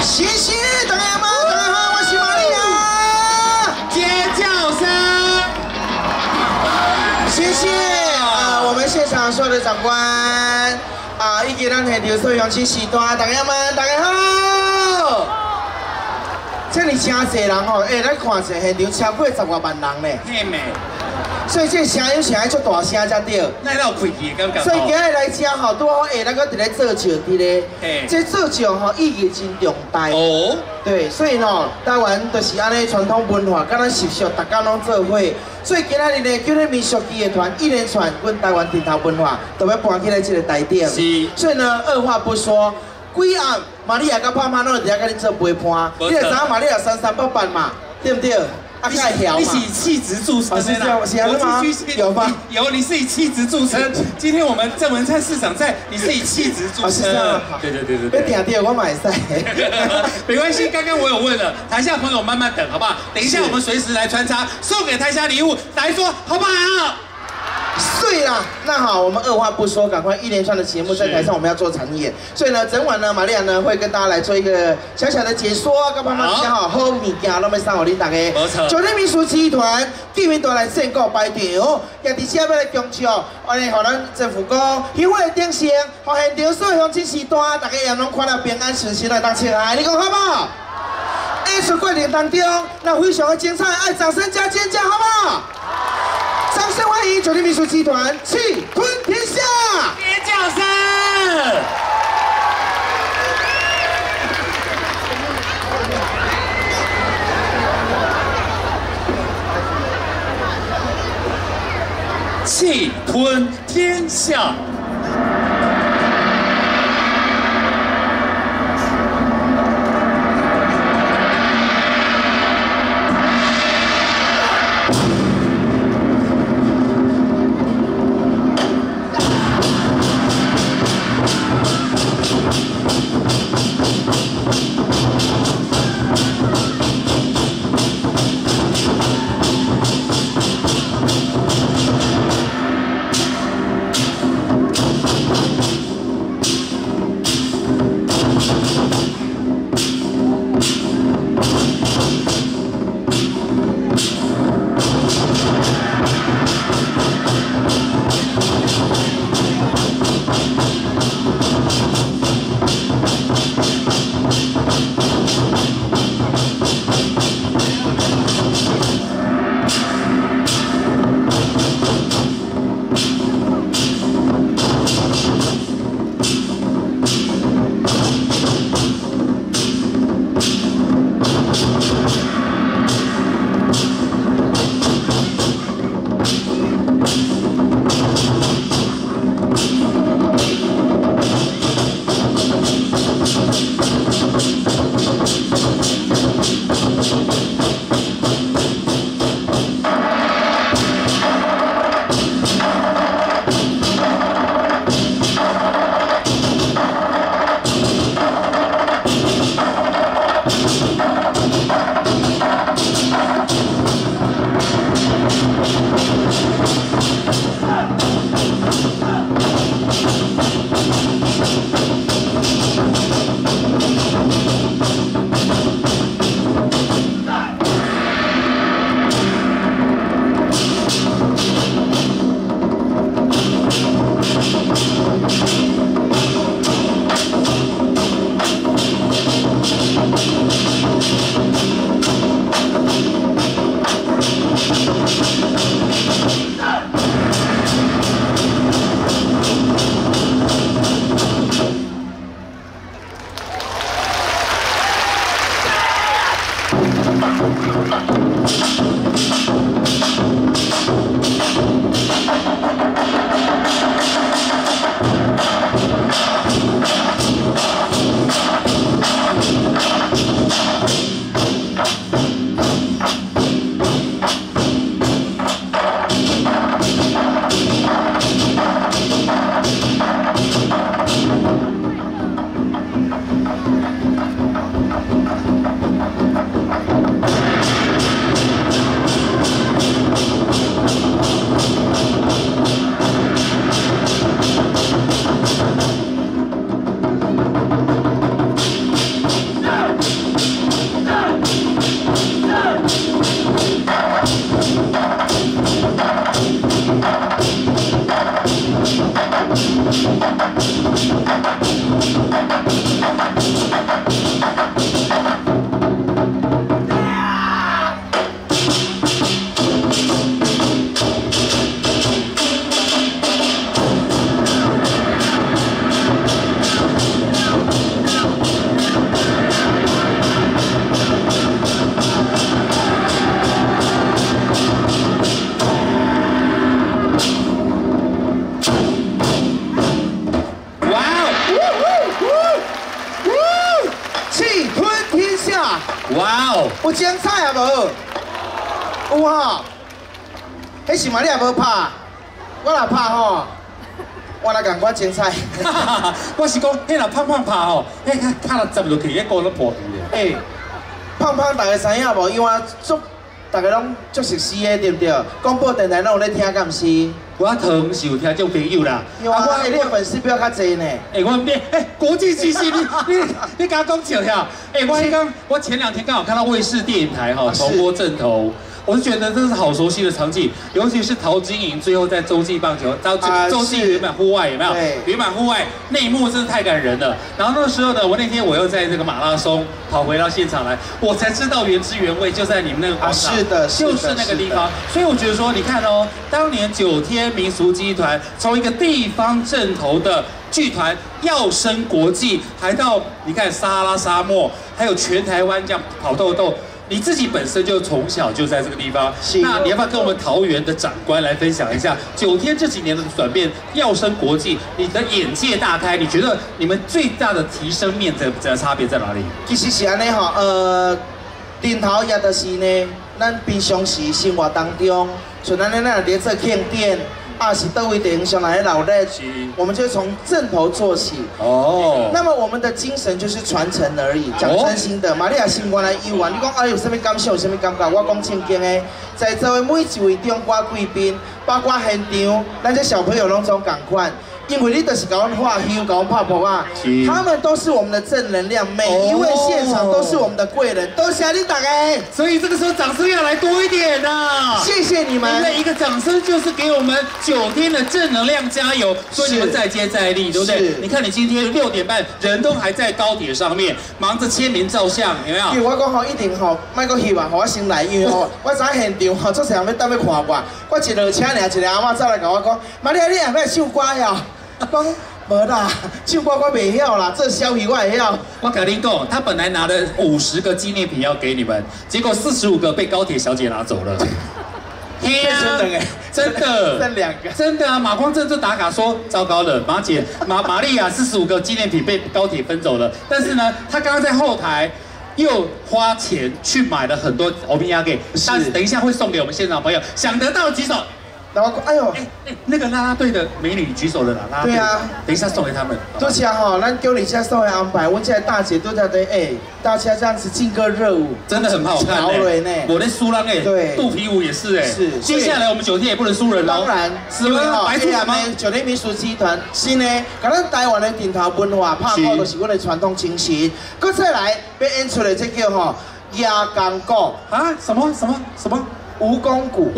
谢谢大家们，大家好，我是玛利亚。尖叫声，谢谢啊，我们现场所有的长官啊，以及咱现场所有亲时段，大家们大家好。这里真侪人吼，哎，咱看一下现场超过十外万人呢，嘿妹，所以这声音是爱出大声才对。那要开气感觉。所以今日来吃吼，拄好下咱个伫咧做酒伫咧嘿，这做酒吼意义真重大。哦，对，所以吼，台湾就是安尼传统文化，敢咱习俗，大家拢做伙。所以今仔日呢，叫咱民俗剧的团一连串，阮台湾地头文化都要搬起来这个台点。是所以呢，二话不说，规暗玛利亚跟胖胖拢伫遐甲你做陪伴。你也知道玛利亚三三八八嘛，对不对？啊，盖条嘛你。是以气质著称哦是这样的是这样吗我必须有吗有，你是以气质著称。今天我们郑文灿市长在，你是以气质著称。对对对对对别对。点点，我买赛。没关系，刚刚我有问了，台下朋友慢慢等，好不好？等一下我们随时来穿插，送给台下礼物，来说好不好？对啦，那好，我们二话不说，赶快一连串的节目在台上我们要做展演，所以呢，整晚呢，玛利亚呢会跟大家来做一个小小的解说，跟爸妈讲好好物件，拢要送给你大家。没错九天民俗集团居民都来宣告摆场，也伫下要来恭祝，安尼互咱政府讲，香火鼎盛，互现场所有乡亲时段，大家也拢看到平安顺心来当亲爱，你讲好不好？艺术过程当中，那非常的精彩，爱掌声加尖叫，好不好？掌声欢迎酒店民宿集团气吞有吼，迄是嘛你也无拍，我若拍吼，我来共我精彩。我是讲，迄若胖胖拍吼，迄卡卡了十落去，迄个都破去诶、胖胖大家知影无？因为足大家拢足熟悉的，对不对？广播电台拢有咧听，敢毋是？因我疼是有听众朋友啦，为我诶，你的粉丝比较较侪呢。诶、我变哎、国际巨星，你 你你刚刚讲笑哎、我刚我前两天刚好看到卫视电影台哈重播正头。我是觉得这是好熟悉的场景，尤其是陶晶莹最后在洲际棒球，到啊洲际是圆满户外有没有对？圆满户外那一幕真是太感人了。然后那个时候呢，我那天我又在这个马拉松跑回到现场来，我才知道原汁原味就在你们那个广场，啊是的是的就是那个地方。所以我觉得说，你看哦，当年九天民俗集团从一个地方镇头的剧团耀升国际，还到你看撒哈拉沙漠，还有全台湾这样跑豆豆。你自己本身就从小就在这个地方，那你要不要跟我们桃园的长官来分享一下九天这几年的转变？耀升国际，你的眼界大开，你觉得你们最大的提升面在在差别在哪里？其实是安尼吼，呃，顶头也就是呢，咱平常时生活当中，像咱咧咱咧做庆典，啊是倒位地方上来老日是，我们就从正头做起。哦，那么我们的精神就是传承而已，讲真心的。玛利亚新官来游玩，你讲啊有什么感受，有什么感觉？我讲正经的，在座的每一位中国贵宾，包括现场，咱这小朋友拢总共款。因为你就是搞我们画香，给我们泡泡啊，他们都是我们的正能量，每一位现场都是我们的贵人，多谢你大家，所以这个时候掌声要来多一点呐、谢谢你？们。一个掌声就是给我们九天的正能量加油，所以你们再接再厉，对不对？你看你今天六点半人都还在高铁上面忙着签名照相，有没有？因为我讲吼，一定吼，卖个翕啊，互我先来，因为吼，我知影现场吼，做啥人要等要看我，我一落车尔，一个阿嬷走来甲我讲，玛丽亚，你也要唱歌呀？讲无啦，唱歌我袂晓啦，这消息我会晓。我跟你讲，他本来拿了五十个纪念品要给你们，结果四十五个被高铁小姐拿走了。天啊真的哎真的，剩两个真的啊！马光正就打卡说，糟糕了，马姐马玛利亚四十五个纪念品被高铁分走了，但是呢，他刚刚在后台。又花钱去买了很多欧米亚给，但是等一下会送给我们现场朋友，想得到举手。然后哎呦，那个啦啦队的美女举手了啦，啦对啊，等一下送给他们。多谢吼，咱叫你家稍微安排，阮这大姐都在对，哎，大家这样子劲歌热舞，真的很好看潮人呢呢。我的苏浪哎，对肚皮舞也是哎。是接下来我们酒店也不能输人喽。当然，是吗？白兔咱吗？的九天民俗集团是呢，可能台湾的顶头文化拍鼓，就是我的传统精神。搁再来要演出的这叫吼压钢鼓、啊？什么什么什么？蜈蚣鼓。